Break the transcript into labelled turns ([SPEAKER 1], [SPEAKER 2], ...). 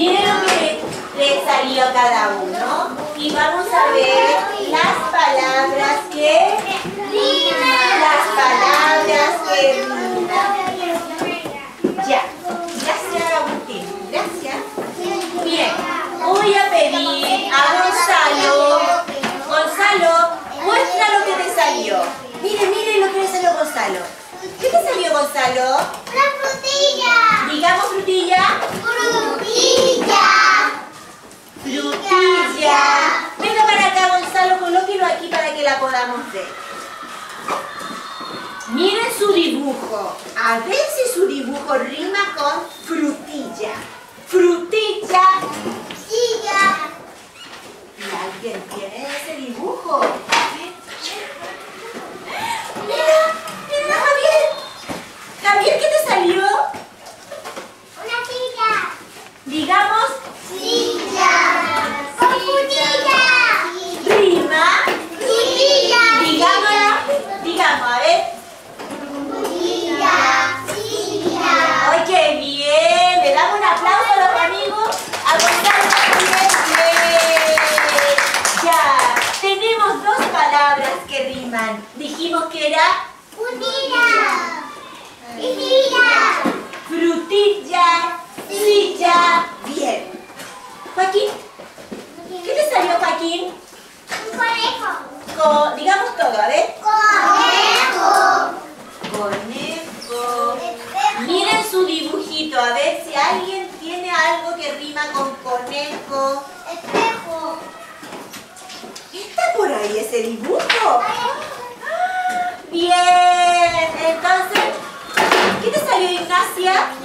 [SPEAKER 1] Miren lo que le salió a cada uno. Y vamos a ver las palabras que. Las palabras que. Ya. Gracias, Agustín. Gracias. Bien. Voy a pedir a Gonzalo. Gonzalo, muestra lo que te salió. Miren, miren lo que le salió a Gonzalo. ¿Qué te salió, Gonzalo?
[SPEAKER 2] ¡La frutilla!
[SPEAKER 1] Digamos Frutilla. Venga para acá, Gonzalo, colóquelo aquí para que la podamos ver. Miren su dibujo. A ver si su dibujo rima con frutilla. Frutilla.
[SPEAKER 2] ¡Frutilla!
[SPEAKER 1] ¿Y alguien tiene ese dibujo? Mira, mira, Javier. Javier, ¿qué te salió?
[SPEAKER 2] ¡Una silla!
[SPEAKER 1] Digamos, palabras que riman. Dijimos que era
[SPEAKER 2] ¡Frutilla! ¡Silla!
[SPEAKER 1] frutilla, silla. Bien. Joaquín, ¿qué te salió, Joaquín?
[SPEAKER 2] ¡Un conejo!
[SPEAKER 1] Co- digamos todo, a ver.
[SPEAKER 2] ¡Conejo!
[SPEAKER 1] Conejo. Miren su dibujito, a ver si alguien tiene algo que rima con ahí ese dibujo? Bien, entonces, ¿qué te salió Ignacia?